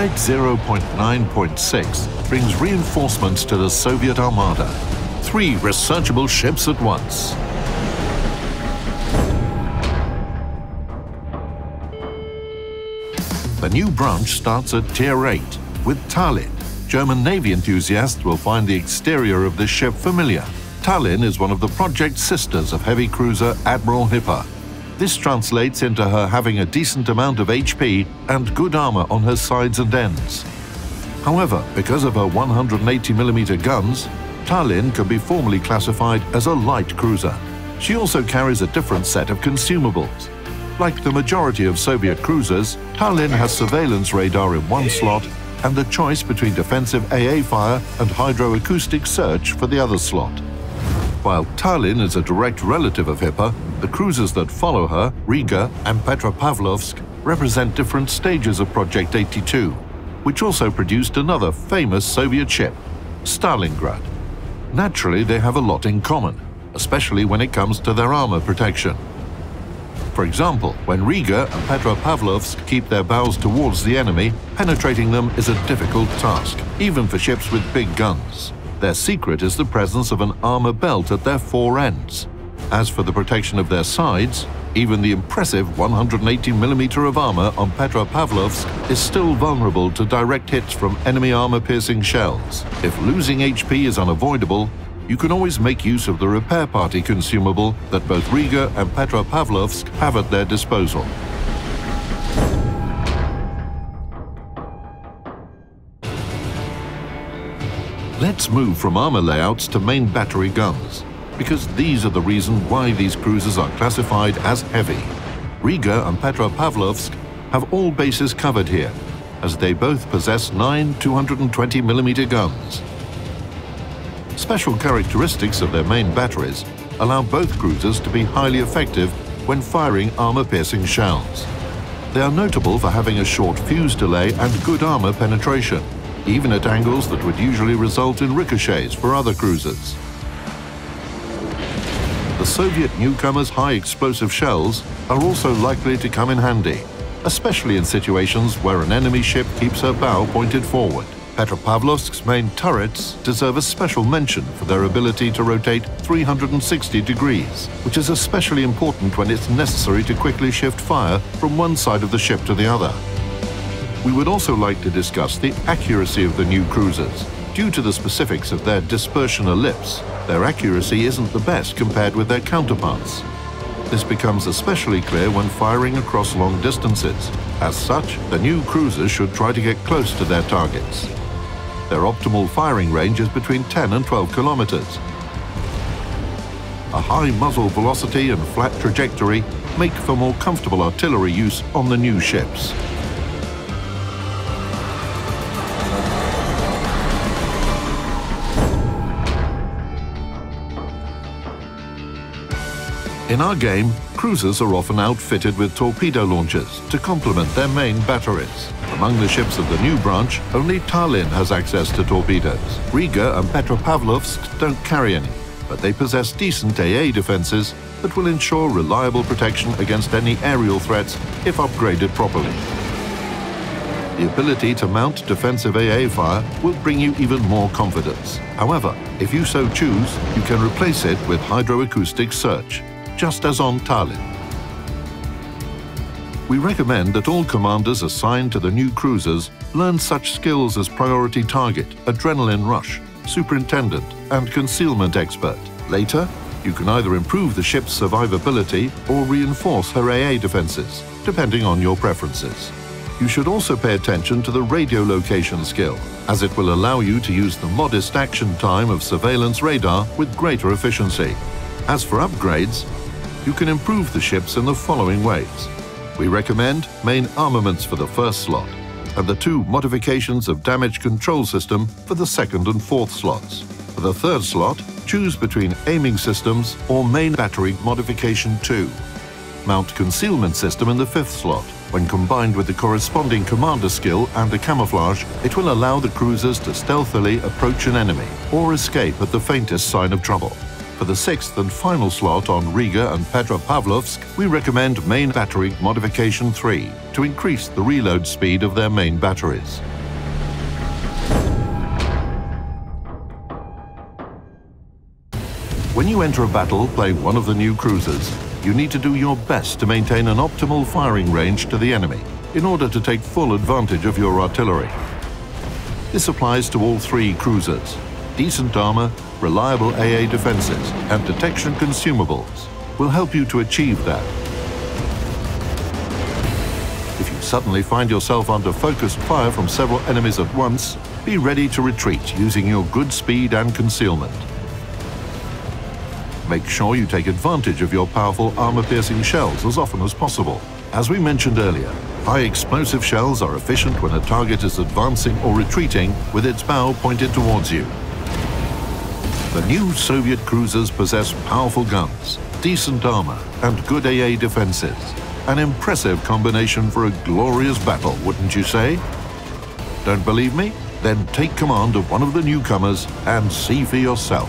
Update 0.9.6 brings reinforcements to the Soviet Armada. Three researchable ships at once. The new branch starts at Tier 8 with Tallinn. German Navy enthusiasts will find the exterior of this ship familiar. Tallinn is one of the project sisters of heavy cruiser Admiral Hipper. This translates into her having a decent amount of HP and good armor on her sides and ends. However, because of her 180mm guns, Tallinn can be formally classified as a light cruiser. She also carries a different set of consumables. Like the majority of Soviet cruisers, Tallinn has surveillance radar in one slot and the choice between defensive AA fire and hydroacoustic search for the other slot. While Tallinn is a direct relative of Hipper, the cruisers that follow her, Riga and Petropavlovsk, represent different stages of Project 82, which also produced another famous Soviet ship, Stalingrad. Naturally, they have a lot in common, especially when it comes to their armor protection. For example, when Riga and Petropavlovsk keep their bows towards the enemy, penetrating them is a difficult task, even for ships with big guns. Their secret is the presence of an armor belt at their fore ends. As for the protection of their sides, even the impressive 180mm of armor on Petropavlovsk is still vulnerable to direct hits from enemy armor-piercing shells. If losing HP is unavoidable, you can always make use of the repair party consumable that both Riga and Petropavlovsk have at their disposal. Let's move from armor layouts to main battery guns, because these are the reason why these cruisers are classified as heavy. Riga and Petropavlovsk have all bases covered here, as they both possess nine 220mm guns. Special characteristics of their main batteries allow both cruisers to be highly effective when firing armor-piercing shells. They are notable for having a short fuse delay and good armor penetration, even at angles that would usually result in ricochets for other cruisers. The Soviet newcomers' high explosive shells are also likely to come in handy, especially in situations where an enemy ship keeps her bow pointed forward. Petropavlovsk's main turrets deserve a special mention for their ability to rotate 360 degrees, which is especially important when it's necessary to quickly shift fire from one side of the ship to the other. We would also like to discuss the accuracy of the new cruisers. Due to the specifics of their dispersion ellipse, their accuracy isn't the best compared with their counterparts. This becomes especially clear when firing across long distances. As such, the new cruisers should try to get close to their targets. Their optimal firing range is between 10 and 12 kilometers. A high muzzle velocity and flat trajectory make for more comfortable artillery use on the new ships. In our game, cruisers are often outfitted with torpedo launchers to complement their main batteries. Among the ships of the new branch, only Tallinn has access to torpedoes. Riga and Petropavlovsk don't carry any, but they possess decent AA defenses that will ensure reliable protection against any aerial threats if upgraded properly. The ability to mount defensive AA fire will bring you even more confidence. However, if you so choose, you can replace it with hydroacoustic search, just as on Tallinn. We recommend that all commanders assigned to the new cruisers learn such skills as priority target, adrenaline rush, superintendent, and concealment expert. Later, you can either improve the ship's survivability or reinforce her AA defenses, depending on your preferences. You should also pay attention to the radio location skill, as it will allow you to use the modest action time of surveillance radar with greater efficiency. As for upgrades, you can improve the ships in the following ways. We recommend main armaments for the first slot and the two modifications of damage control system for the second and fourth slots. For the third slot, choose between aiming systems or main battery modification 2. Mount concealment system in the fifth slot. When combined with the corresponding commander skill and a camouflage, it will allow the cruisers to stealthily approach an enemy or escape at the faintest sign of trouble. For the sixth and final slot on Riga and Petropavlovsk, we recommend Main Battery Modification 3 to increase the reload speed of their main batteries. When you enter a battle play one of the new cruisers, you need to do your best to maintain an optimal firing range to the enemy in order to take full advantage of your artillery. This applies to all three cruisers. Decent armor, reliable AA defenses, and detection consumables will help you to achieve that. If you suddenly find yourself under focused fire from several enemies at once, be ready to retreat using your good speed and concealment. Make sure you take advantage of your powerful armor-piercing shells as often as possible. As we mentioned earlier, high explosive shells are efficient when a target is advancing or retreating with its bow pointed towards you. The new Soviet cruisers possess powerful guns, decent armor, and good AA defenses. An impressive combination for a glorious battle, wouldn't you say? Don't believe me? Then take command of one of the newcomers and see for yourself.